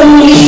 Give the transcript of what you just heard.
Holy